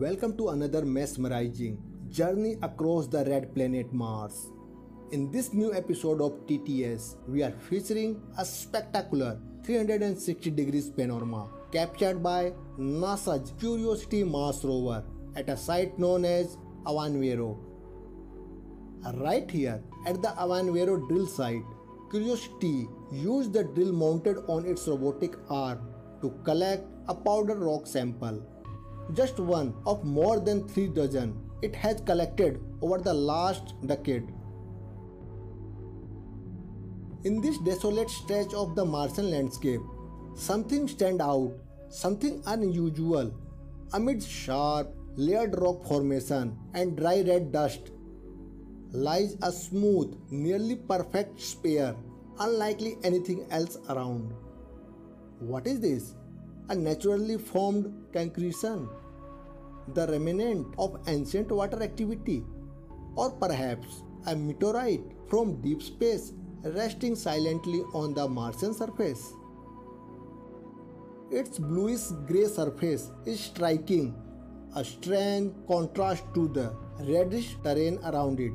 Welcome to another mesmerizing journey across the red planet Mars. In this new episode of TTS, we are featuring a spectacular 360 degrees panorama captured by NASA's Curiosity Mars rover at a site known as Avanavero. Right here at the Avanavero drill site, Curiosity used the drill mounted on its robotic arm to collect a powder rock sample. Just one of more than three dozen it has collected over the last decade. In this desolate stretch of the Martian landscape, something stands out, something unusual. Amid sharp, layered rock formation and dry red dust lies a smooth, nearly perfect sphere, unlikely anything else around. What is this? A naturally formed concretion, the remnant of ancient water activity, or perhaps a meteorite from deep space resting silently on the Martian surface. Its bluish grey surface is striking, a strange contrast to the reddish terrain around it.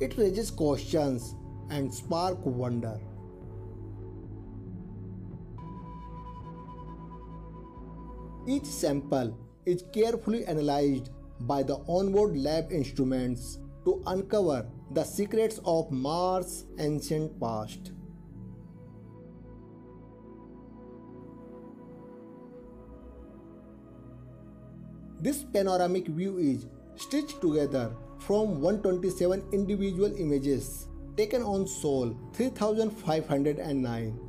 It raises questions and spark wonder. Each sample is carefully analyzed by the onboard lab instruments to uncover the secrets of Mars' ancient past. This panoramic view is stitched together from 127 individual images taken on Sol 3509.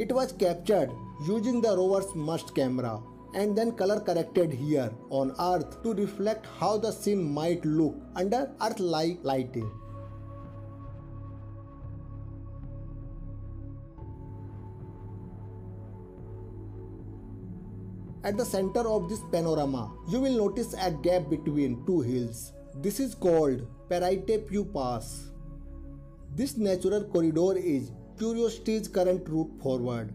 It was captured using the rover's Mast camera and then color corrected here on Earth to reflect how the scene might look under Earth-like lighting. At the center of this panorama, you will notice a gap between two hills. This is called Paraitepuy Pass. This natural corridor is Curiosity's current route forward.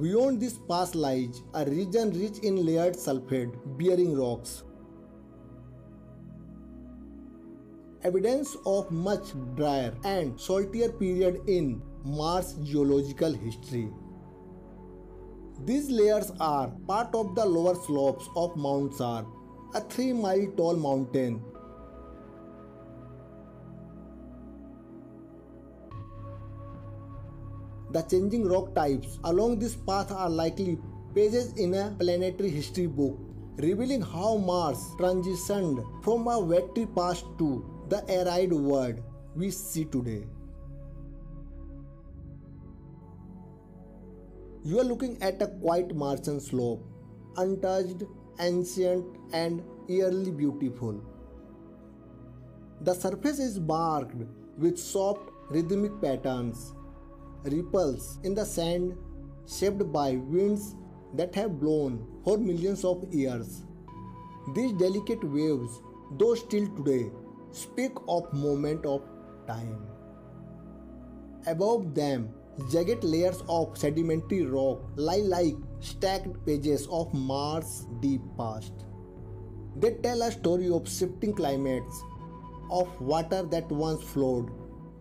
Beyond this pass lies a region rich in layered sulfate-bearing rocks. Evidence of much drier and saltier period in Mars geological history. These layers are part of the lower slopes of Mount Sharp, a 3 mile tall mountain. The changing rock types along this path are likely pages in a planetary history book, revealing how Mars transitioned from a wetty past to the arid world we see today. You are looking at a quiet Martian slope, untouched, ancient, and eerily beautiful. The surface is marked with soft, rhythmic patterns, ripples in the sand shaped by winds that have blown for millions of years. These delicate waves, though still today, speak of moment of time. Above them, Jagged layers of sedimentary rock lie like stacked pages of Mars' deep past. They tell a story of shifting climates, of water that once flowed,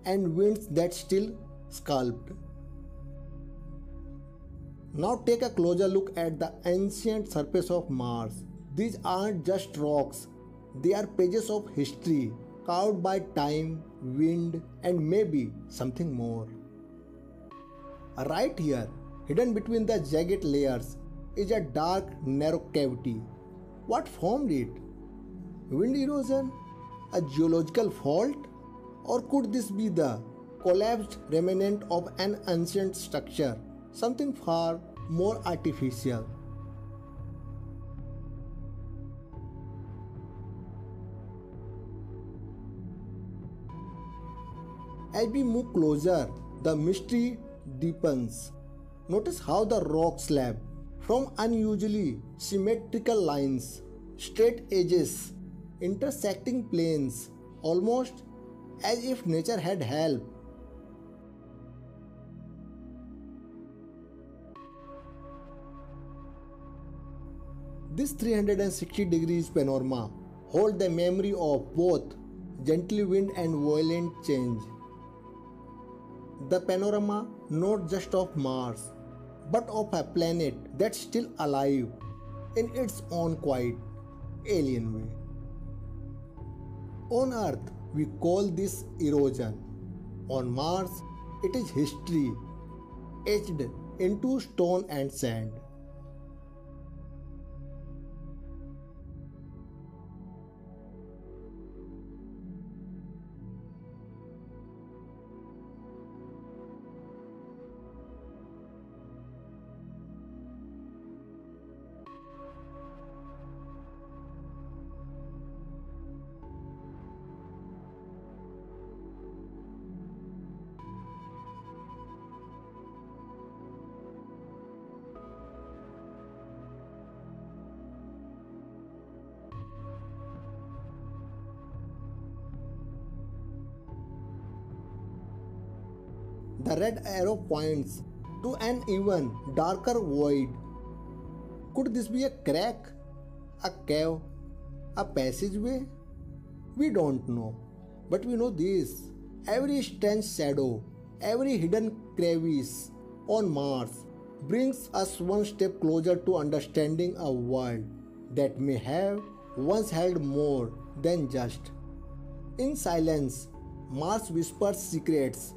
and winds that still sculpt. Now take a closer look at the ancient surface of Mars. These aren't just rocks, they are pages of history carved by time, wind, and maybe something more. Right here, hidden between the jagged layers, is a dark, narrow cavity. What formed it? Wind erosion? A geological fault? Or could this be the collapsed remnant of an ancient structure? Something far more artificial. As we move closer, the mystery deepens. Notice how the rock slab, from unusually symmetrical lines, straight edges, intersecting planes, almost as if nature had helped. This 360 degrees panorama holds the memory of both gentle wind and violent change. The panorama not just of Mars, but of a planet that's still alive in its own quiet, alien way. On Earth, we call this erosion. On Mars, it is history etched into stone and sand. The red arrow points to an even darker void. Could this be a crack? A cave? A passageway? We don't know. But we know this. Every strange shadow, every hidden crevice on Mars brings us one step closer to understanding a world that may have once held more than just. In silence, Mars whispers secrets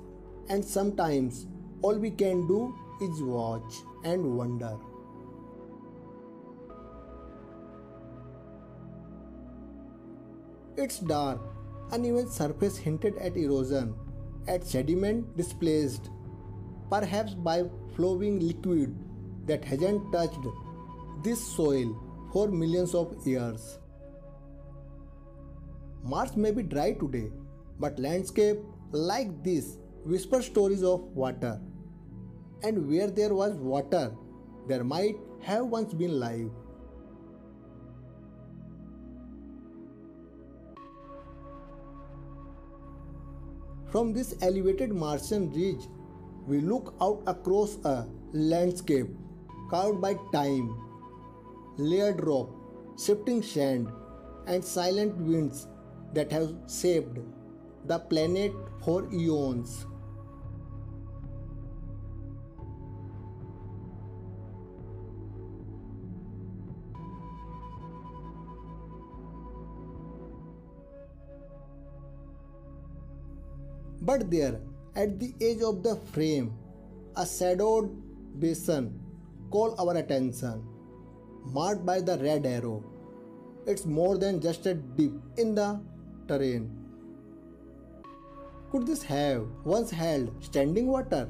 and sometimes all we can do is watch and wonder. Its dark, uneven surface hinted at erosion, at sediment displaced, perhaps by flowing liquid that hasn't touched this soil for millions of years. Mars may be dry today, but landscape like this whisper stories of water. And where there was water, there might have once been life. From this elevated Martian ridge, we look out across a landscape carved by time, layered rock, shifting sand, and silent winds that have shaped the planet for eons. But there, at the edge of the frame, a shadowed basin call our attention, marked by the red arrow. It's more than just a dip in the terrain. Could this have once held standing water?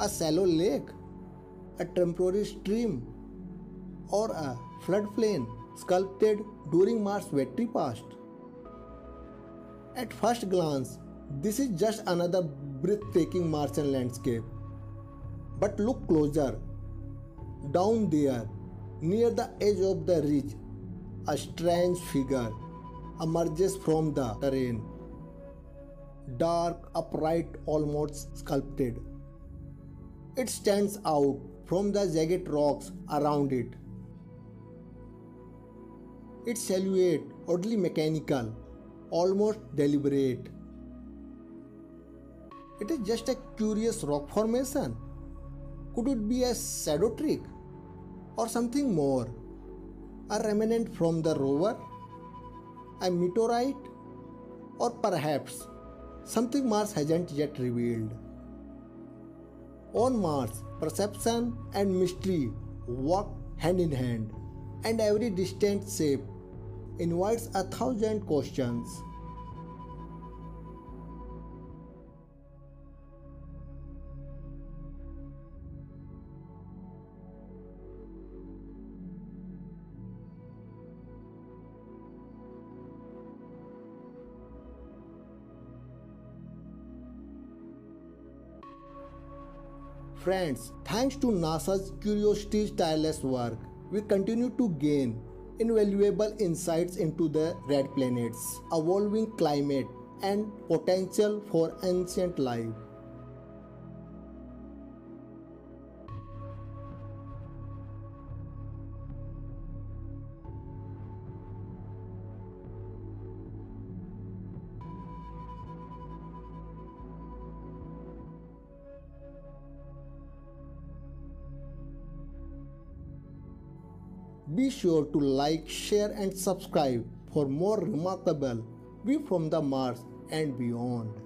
A shallow lake? A temporary stream? Or a floodplain sculpted during Mars' very past? At first glance, this is just another breathtaking Martian landscape. But look closer. Down there, near the edge of the ridge, a strange figure emerges from the terrain. Dark, upright, almost sculpted. It stands out from the jagged rocks around it. Its silhouette oddly mechanical, almost deliberate. It is just a curious rock formation. Could it be a shadow trick? Or something more? A remnant from the rover? A meteorite? Or perhaps something Mars hasn't yet revealed? On Mars, perception and mystery walk hand in hand, and every distant shape invites a thousand questions. Friends, thanks to NASA's Curiosity's tireless work, we continue to gain invaluable insights into the red planet's evolving climate and potential for ancient life. Be sure to like, share, and subscribe for more remarkable view from the Mars and beyond.